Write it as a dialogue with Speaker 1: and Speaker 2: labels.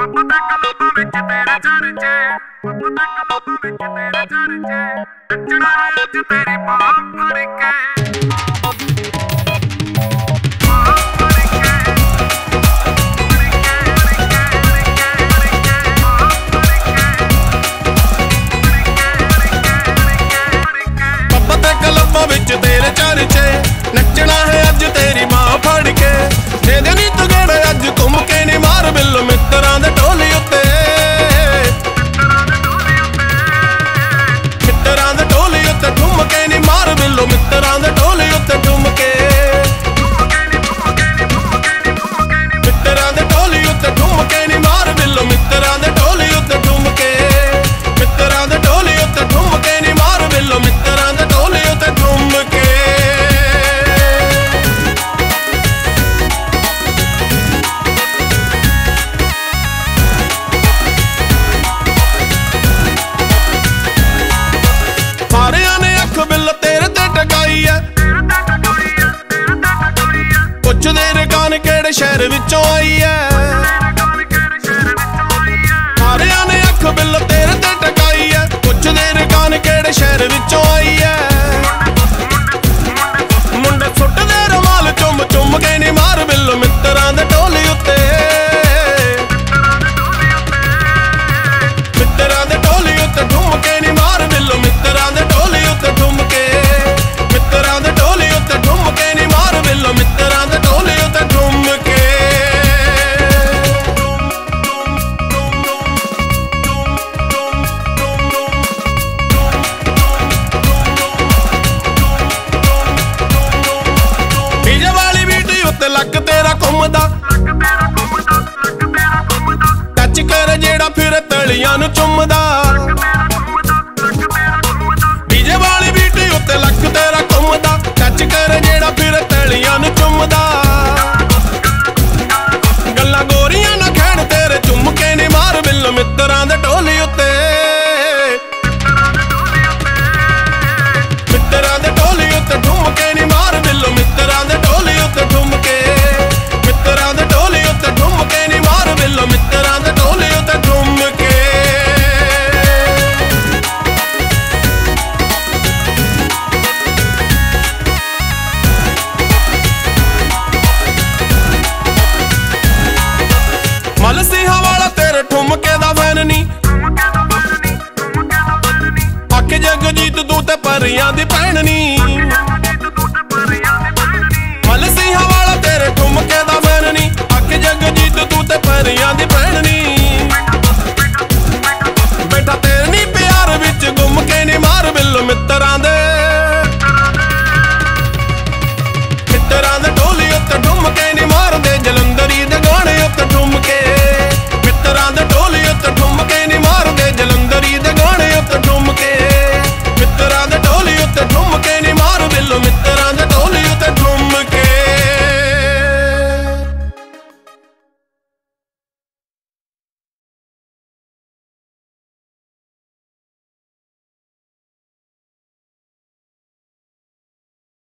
Speaker 1: I'm ਪੁੱਛਦੇ ਨੇ ਕਾਨ ਕਿਹੜੇ ਸ਼ਹਿਰ ਵਿੱਚੋਂ ਆਈ ਐ? ਸਾਰਿਆਂ ਨੇ ਅੱਖ ਬਿੱਲ ਤੇ ਟੱਚ ਕਰ ਜਿਹੜਾ ਫਿਰ ਤਲੀਆਂ ਨੂੰ ਚੁੰਮਦਾ। ਜਗਜੀਤ ਤੂੰ ਤਾਂ ਪਰਿਆਂ ਦੀ ਪੈਣਨੀ